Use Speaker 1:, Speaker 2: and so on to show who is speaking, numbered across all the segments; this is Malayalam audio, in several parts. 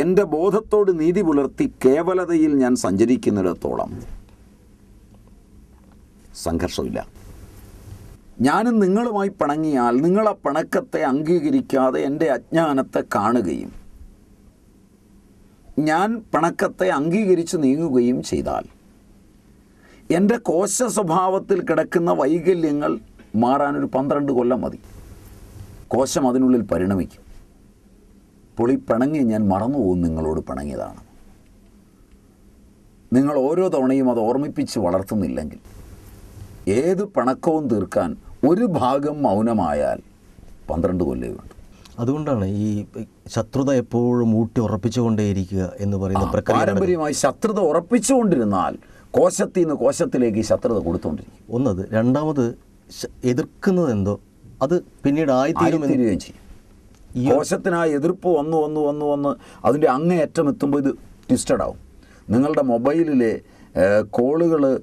Speaker 1: എന്റെ ബോധത്തോട് നീതി പുലർത്തി കേവലതയിൽ ഞാൻ സഞ്ചരിക്കുന്നിടത്തോളം സംഘർഷമില്ല. ഞാനും നിങ്ങളുമായി പിണങ്ങിയാൽ നിങ്ങളെ പിണക്കത്തെ അംഗീകരിക്കാതെ എന്റെ അജ്ഞാനത്തെ കാണുകയും ഞാൻ പിണക്കത്തെ അംഗീകരിച്ച് നീങ്ങുകയും ചെയ്താൽ എന്റെ കോശ സ്വഭാവത്തിൽ കിടക്കുന്ന വൈകല്യങ്ങൾ മാറാനൊരു പന്ത്രണ്ട് കൊല്ലം മതി. കോശം അതിനുള്ളിൽ പരിണമിക്കും. പൊളി പിണങ്ങി ഞാൻ മറന്നുപോകും നിങ്ങളോട് പിണങ്ങിയതാണ്. നിങ്ങൾ ഓരോ തവണയും അത് ഓർമ്മിപ്പിച്ച് വളർത്തുന്നില്ലെങ്കിൽ ഏത് പണക്കവും തീർക്കാൻ ഒരു ഭാഗം മൗനമായാൽ പന്ത്രണ്ട് കൊല്ലേ ഉണ്ട്
Speaker 2: അതുകൊണ്ടാണ് ഈ ശത്രുത എപ്പോഴും ഊട്ടി ഉറപ്പിച്ചുകൊണ്ടേയിരിക്കുക എന്ന് പറയുന്ന
Speaker 1: പാരമ്പര്യമായി ശത്രുത ഉറപ്പിച്ചുകൊണ്ടിരുന്നാൽ കോശത്തിൽ നിന്ന് കോശത്തിലേക്ക് ശത്രുത കൊടുത്തുകൊണ്ടിരിക്കും
Speaker 2: ഒന്നത്. രണ്ടാമത് എതിർക്കുന്നത് എന്തോ അത് പിന്നീട്
Speaker 1: ആയിത്തീരുകയും ചെയ്യും. കോശത്തിന് ആ എതിർപ്പ് വന്നു വന്നു വന്നു വന്ന് അതിന്റെ അങ്ങേയറ്റം എത്തുമ്പോൾ ഇത് ട്വിസ്റ്റഡ് ആവും. നിങ്ങളുടെ മൊബൈലിലെ കോളുകൾ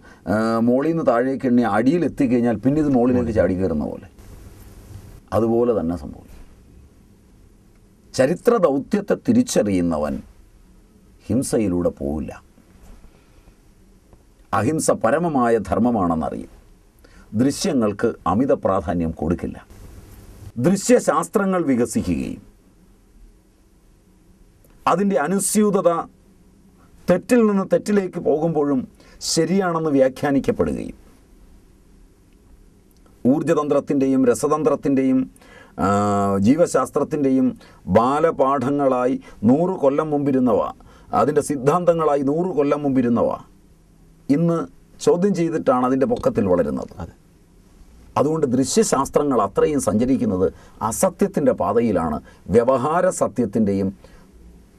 Speaker 1: മോളിൽ നിന്ന് താഴേക്ക് എണ്ണി അടിയിൽ എത്തിക്കഴിഞ്ഞാൽ പിന്നെ ഇത് മുകളിലേക്ക് ചാടി കയറുന്ന പോലെ. അതുപോലെ തന്നെ സംഭവിക്കും. ചരിത്ര ദൗത്യത്തെ തിരിച്ചറിയുന്നവൻ ഹിംസയിലൂടെ പോവില്ല. അഹിംസ പരമമായ ധർമ്മമാണെന്നറിയും. ദൃശ്യങ്ങൾക്ക് അമിത പ്രാധാന്യം കൊടുക്കില്ല. ദൃശ്യശാസ്ത്രങ്ങൾ വികസിക്കുകയും അതിന്റെ അനുസ്യൂതത തെറ്റിൽ നിന്ന് തെറ്റിലേക്ക് പോകുമ്പോഴും ശരിയാണെന്ന് വ്യാഖ്യാനിക്കപ്പെടുകയും ഊർജതന്ത്രത്തിന്റെയും രസതന്ത്രത്തിന്റെയും ജീവശാസ്ത്രത്തിന്റെയും ബാലപാഠങ്ങളായി നൂറ് കൊല്ലം മുമ്പിരുന്നവ അതിന്റെ സിദ്ധാന്തങ്ങളായി നൂറ് കൊല്ലം മുമ്പിരുന്നവ ഇന്ന് ചോദ്യം ചെയ്തിട്ടാണ് അതിന്റെ പൊക്കത്തിൽ വളരുന്നത്. അതുകൊണ്ട് ദൃശ്യശാസ്ത്രങ്ങൾ അത്രയും സഞ്ചരിക്കുന്നത് അസത്യത്തിന്റെ പാതയിലാണ്. വ്യവഹാര സത്യത്തിന്റെയും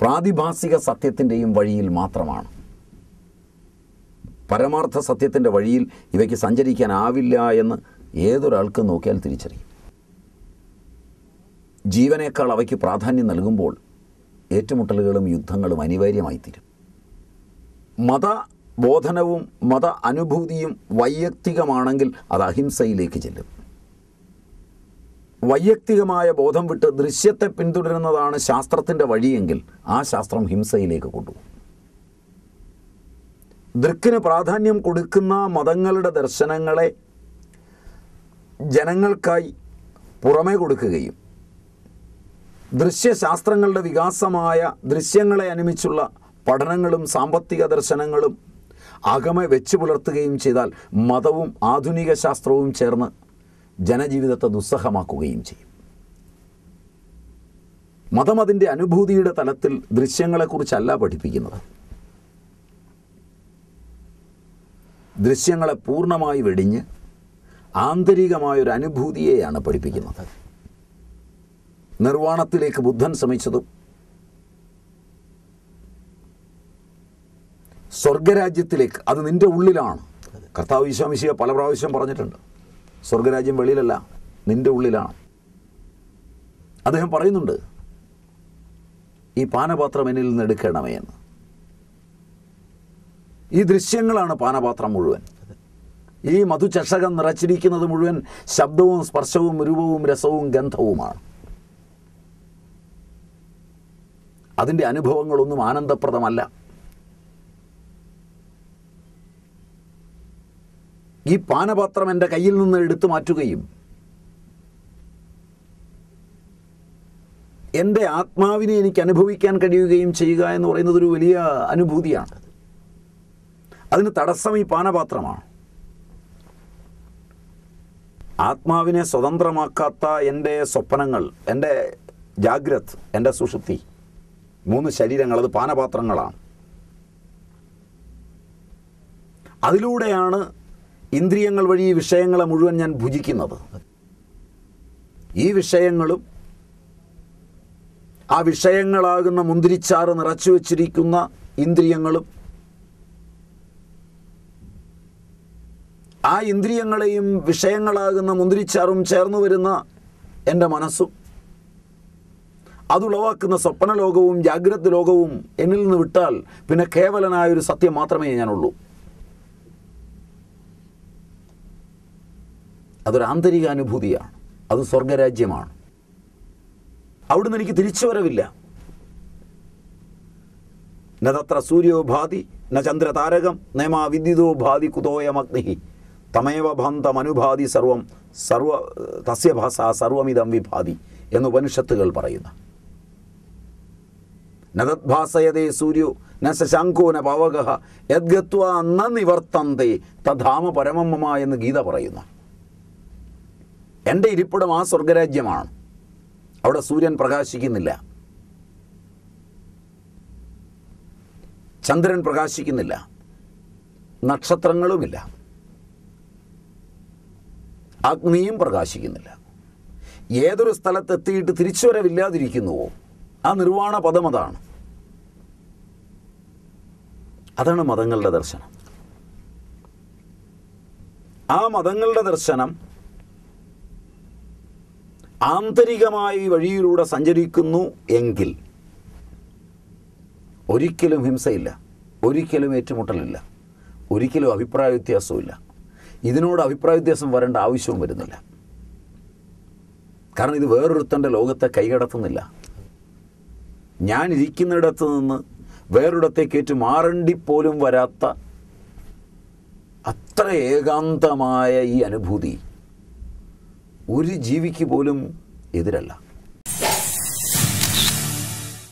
Speaker 1: പ്രാതിഭാസിക സത്യത്തിന്റെയും വഴിയിൽ മാത്രമാണ്. പരമാർത്ഥ സത്യത്തിന്റെ വഴിയിൽ ഇവയ്ക്ക് സഞ്ചരിക്കാനാവില്ല എന്ന് ഏതൊരാൾക്കും നോക്കിയാൽ തിരിച്ചറിയും. ജീവനേക്കാൾ അവയ്ക്ക് പ്രാധാന്യം നൽകുമ്പോൾ ഏറ്റുമുട്ടലുകളും യുദ്ധങ്ങളും അനിവാര്യമായിത്തീരും. തീരും മത അനുഭൂതിയും വൈയക്തികമാണെങ്കിൽ അത് അഹിംസയിലേക്ക് ചെല്ലും. വൈയക്തികമായ ബോധം വിട്ട് ദൃശ്യത്തെ പിന്തുടരുന്നതാണ് ശാസ്ത്രത്തിന്റെ വഴിയെങ്കിൽ ആ ശാസ്ത്രം ഹിംസയിലേക്ക് കൊണ്ടുപോകും. ദൃക്കിന് പ്രാധാന്യം കൊടുക്കുന്ന മതങ്ങളുടെ ദർശനങ്ങളെ ജനങ്ങൾക്കായി പുറമേ കൊടുക്കുകയും ദൃശ്യശാസ്ത്രങ്ങളുടെ വികാസമായ ദൃശ്യങ്ങളെ അനുമിച്ചുള്ള പഠനങ്ങളും സാമ്പത്തിക ദർശനങ്ങളും അകമെ വെച്ചു പുലർത്തുകയും ചെയ്താൽ മതവും ആധുനിക ശാസ്ത്രവും ചേർന്ന് ജനജീവിതത്തെ ദുസ്സഹമാക്കുകയും ചെയ്യും. മതം അതിന്റെ അനുഭൂതിയുടെ തലത്തിൽ ദൃശ്യങ്ങളെക്കുറിച്ചല്ല പഠിപ്പിക്കുന്നത്. ദൃശ്യങ്ങളെ പൂർണമായി വെടിഞ്ഞ് ആന്തരികമായൊരു അനുഭൂതിയെയാണ് പഠിപ്പിക്കുന്നത്. നിർവാണത്തിലേക്ക് ബുദ്ധൻ ശ്രമിച്ചതും സ്വർഗരാജ്യത്തിലേക്ക് അത് നിന്റെ ഉള്ളിലാണ്. കർത്താവ് ഈശോമിശിയ പല പ്രാവശ്യം പറഞ്ഞിട്ടുണ്ട്. സ്വർഗരാജ്യം വെളിയിലല്ല നിന്റെ ഉള്ളിലാണ്. അദ്ദേഹം പറയുന്നുണ്ട് ഈ പാനപാത്രം എന്നിൽ നിന്ന് എടുക്കണമേ എന്ന്. ഈ ദൃശ്യങ്ങളാണ് പാനപാത്രം മുഴുവൻ. ഈ മധുചഷകം നിറച്ചിരിക്കുന്നത് മുഴുവൻ ശബ്ദവും സ്പർശവും രൂപവും രസവും ഗന്ധവുമാണ്. അതിന്റെ അനുഭവങ്ങളൊന്നും ആനന്ദപ്രദമല്ല. ഈ പാനപാത്രം എന്റെ കയ്യിൽ നിന്ന് എടുത്തു മാറ്റുകയും എന്റെ ആത്മാവിനെ എനിക്ക് അനുഭവിക്കാൻ കഴിയുകയും ചെയ്യുക എന്ന് പറയുന്നത് ഒരു വലിയ അനുഭൂതിയാണ്. അതിന് തടസ്സം ഈ പാനപാത്രമാണ്. ആത്മാവിനെ സ്വതന്ത്രമാക്കാത്ത എന്റെ സ്വപ്നങ്ങൾ എന്റെ ജാഗ്രത് എന്റെ സുഷുപ്തി മൂന്ന് ശരീരങ്ങൾ അത് പാനപാത്രങ്ങളാണ്. അതിലൂടെയാണ് ഇന്ദ്രിയങ്ങൾ വഴി ഈ വിഷയങ്ങളെ മുഴുവൻ ഞാൻ ഭുജിക്കുന്നത്. ഈ വിഷയങ്ങളും ആ വിഷയങ്ങളാകുന്ന മുന്തിരിച്ചാറ് നിറച്ചു വച്ചിരിക്കുന്ന ഇന്ദ്രിയങ്ങളും ആ ഇന്ദ്രിയങ്ങളെയും വിഷയങ്ങളാകുന്ന മുന്തിരിച്ചാറും ചേർന്നു വരുന്ന എന്റെ മനസ്സും അതുളവാക്കുന്ന സ്വപ്ന ലോകവും ജാഗ്രത ലോകവും എന്നിൽ നിന്ന് വിട്ടാൽ പിന്നെ കേവലനായ ഒരു സത്യം മാത്രമേ ഞാനുള്ളൂ. അതൊരു ആന്തരിക അനുഭൂതിയാണ് അത് സ്വർഗരാജ്യമാണ്. അവിടുന്ന് എനിക്ക് തിരിച്ചു വരവില്ല നതത്ര സൂര്യോ ഭാതി ന ചന്ദ്രതാരകം നേമാ വിദ്യുതോ ഭാതി കുതോയമഗ്നി തമേവ ഭന്തം അനുഭാതി സർവം സർവ തസ്യഭാസ സർവമിതം വിഭാതി എന്ന് ഉപനിഷത്തുകൾ പറയുന്നു. നതദ്ഭാസയതേ സൂര്യോ ന ശശാങ്കോ ന പവക. യദ്ഗത്വ നിവർത്തന്തേ. തധാമ പരമമ്മ മമ എന്ന് ഗീത പറയുന്നു. എന്റെ ഇരിപ്പിടം ആ സ്വർഗരാജ്യമാണ്. അവിടെ സൂര്യൻ പ്രകാശിക്കുന്നില്ല. ചന്ദ്രൻ പ്രകാശിക്കുന്നില്ല. നക്ഷത്രങ്ങളുമില്ല. അഗ്നിയും പ്രകാശിക്കുന്നില്ല. ഏതൊരു സ്ഥലത്തെത്തിയിട്ട് തിരിച്ചു തിരിച്ചുവരവില്ലാതിരിക്കുന്നുവോ? ആ നിർവാണ പദം അതാണ്. അതാണ് മതങ്ങളുടെ ദർശനം. ആ മതങ്ങളുടെ ദർശനം ആന്തരികമായി വഴിയിലൂടെ സഞ്ചരിക്കുന്നു എങ്കിൽ ഒരിക്കലും ഹിംസയില്ല ഒരിക്കലും ഏറ്റുമുട്ടലില്ല ഒരിക്കലും അഭിപ്രായ വ്യത്യാസവുമില്ല. ഇതിനോട് അഭിപ്രായ വ്യത്യാസം വരേണ്ട ആവശ്യവും വരുന്നില്ല. കാരണം ഇത് വേറൊരുത്തന്റെ ലോകത്തെ കൈകടത്തുന്നില്ല. ഞാൻ ഇരിക്കുന്നിടത്ത് നിന്ന് വേറൊരിടത്തേക്ക് ഏറ്റു മാറണ്ടി പോലും വരാത്ത അത്ര ഏകാന്തമായ ഈ അനുഭൂതി ഒരു ജീവിക്ക് പോലും എതിരല്ല.